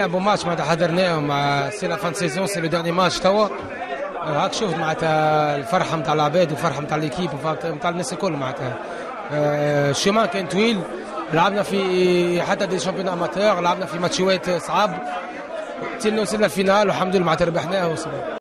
لعبوا ماتش معناتها حضرناه مع سي لا فان سيزون سي لو ديرني ماتش توا هاك شفت معناتها الفرحه نتاع العباد والفرحه نتاع ليكيب نتاع الناس الكل معناتها الشومان كان طويل لعبنا في حتى دي شامبيون اماتور لعبنا في ماتشوات صعاب تينا وصلنا الفينال والحمد لله معناتها ربحناه